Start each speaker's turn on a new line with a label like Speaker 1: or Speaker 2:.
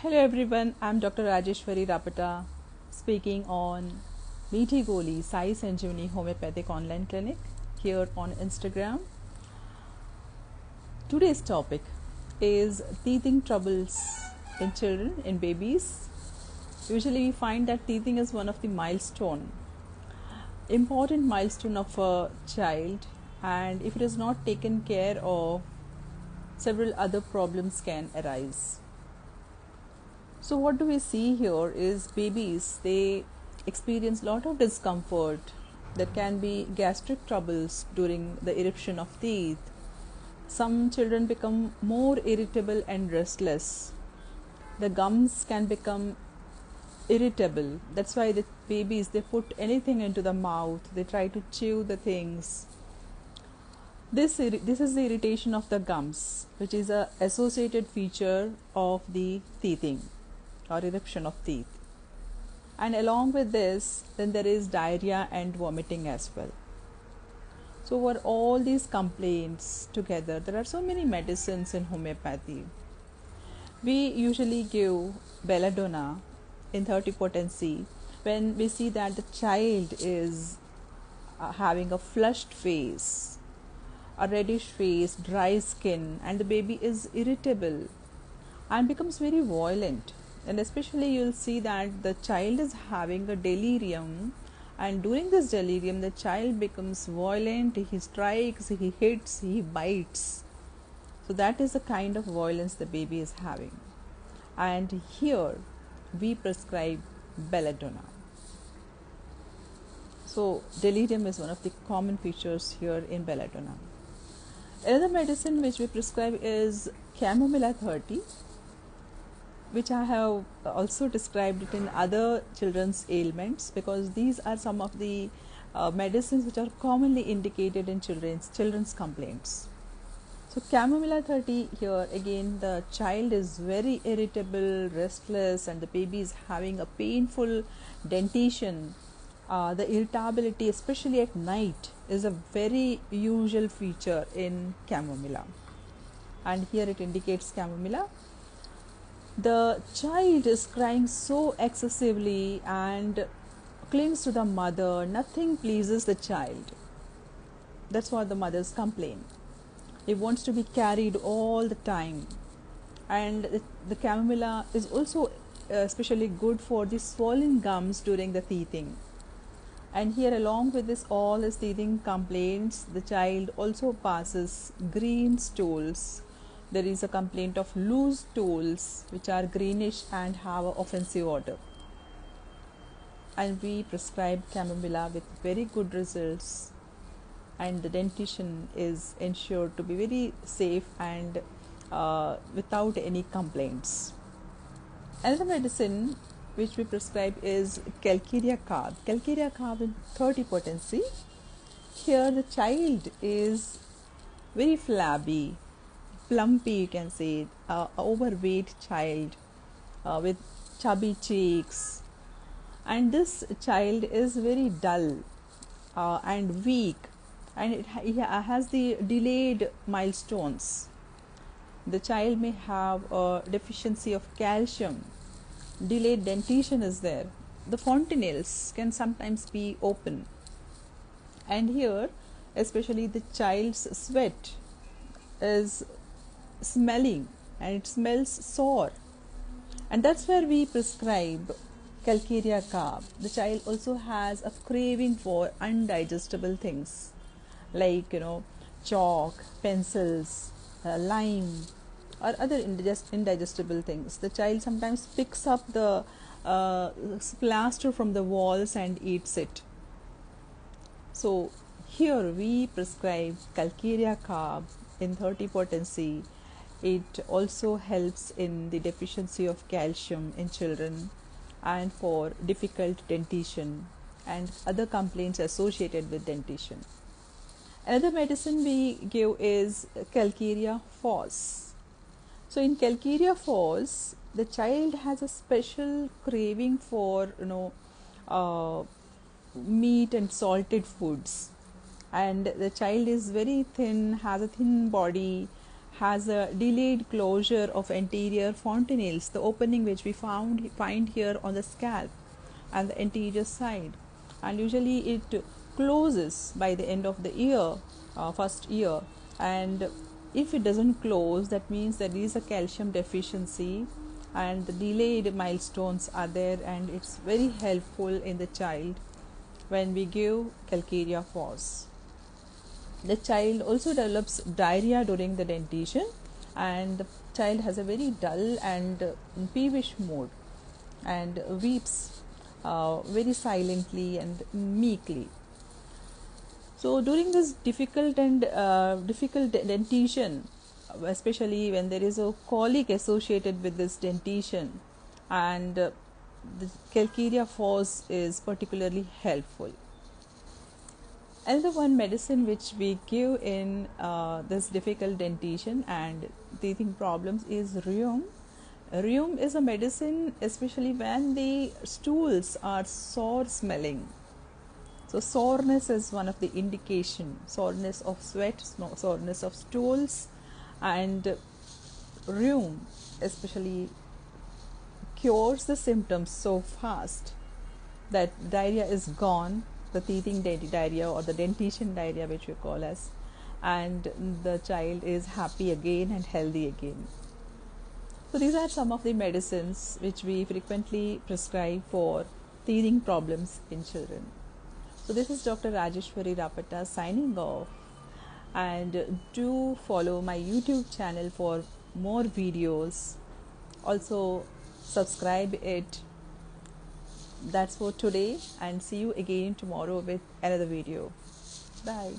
Speaker 1: Hello everyone, I'm Dr. Rajeshwari Rapata speaking on Meethi Goli Sai Sanjeevani Homeopathic Online Clinic here on Instagram. Today's topic is teething troubles in children, in babies. Usually we find that teething is one of the milestone, important milestone of a child and if it is not taken care of, several other problems can arise so what do we see here is babies they experience lot of discomfort. There can be gastric troubles during the eruption of teeth. Some children become more irritable and restless. The gums can become irritable. That's why the babies they put anything into the mouth. They try to chew the things. This this is the irritation of the gums which is a associated feature of the teething or eruption of teeth. And along with this, then there is diarrhea and vomiting as well. So, for all these complaints together, there are so many medicines in homeopathy. We usually give belladonna in 30 potency when we see that the child is uh, having a flushed face, a reddish face, dry skin, and the baby is irritable and becomes very violent and especially you'll see that the child is having a delirium. And during this delirium the child becomes violent he strikes he hits he bites. So that is the kind of violence the baby is having. And here we prescribe belladonna. So delirium is one of the common features here in belladonna. Another medicine which we prescribe is chamomilla 30 which I have also described it in other children's ailments because these are some of the uh, medicines which are commonly indicated in children's children's complaints. So chamomilla 30 here again the child is very irritable, restless and the baby is having a painful dentition. Uh, the irritability especially at night is a very usual feature in chamomilla and here it indicates chamomilla the child is crying so excessively and clings to the mother nothing pleases the child. That's what the mothers complain he wants to be carried all the time. And the, the chamomilla is also uh, especially good for the swollen gums during the teething. And here along with this all his teething complaints the child also passes green stools there is a complaint of loose stools which are greenish and have an offensive odor. And we prescribe chamomilla with very good results. And the dentition is ensured to be very safe and uh, without any complaints. Another medicine which we prescribe is calcarea carb. Calcarea carb in 30 potency. Here the child is very flabby plumpy you can say uh, overweight child uh, with chubby cheeks. And this child is very dull uh, and weak. And it ha- has the delayed milestones. The child may have a deficiency of calcium. Delayed dentition is there. The fontanelles can sometimes be open. And here especially the child's sweat is smelling and it smells sore. and that's where we prescribe calcarea carb. The child also has a craving for undigestible things like you know chalk pencils uh, lime or other indigest- indigestible things. The child sometimes picks up the uh, plaster from the walls and eats it. So here we prescribe calcarea carb in 30 potency it also helps in the deficiency of calcium in children and for difficult dentition and other complaints associated with dentition. Another medicine we give is Calcarea phos. So in Calcarea phos, the child has a special craving for you know uh, meat and salted foods, and the child is very thin, has a thin body, has a delayed closure of anterior fontanelles, the opening which we found find here on the scalp and the anterior side, and usually it closes by the end of the year, uh, first year, and if it doesn't close, that means there is a calcium deficiency and the delayed milestones are there, and it's very helpful in the child when we give calcarea phos. The child also develops diarrhea during the dentition, and the child has a very dull and peevish mood and weeps uh, very silently and meekly. So during this difficult and uh, difficult dentition, especially when there is a colic associated with this dentition, and uh, the calcarea phos is particularly helpful. Another one medicine which we give in uh, this difficult dentition and teething problems is rheum. Rheum is a medicine especially when the stools are sore smelling. So soreness is one of the indication. Soreness of sweat, soreness of stools, and rheum especially cures the symptoms so fast that diarrhea is gone the teething diarrhea or the dentition diarrhea, which we call as, and the child is happy again and healthy again. So, these are some of the medicines which we frequently prescribe for teething problems in children. So, this is Dr. Rajeshwari Rapata signing off, and do follow my YouTube channel for more videos. Also, subscribe it that's for today and see you again tomorrow with another video. Bye